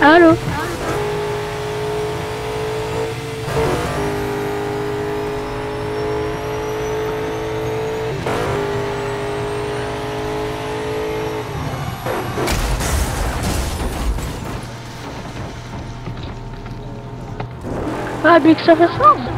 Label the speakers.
Speaker 1: Allô Ah, Big ça fait sens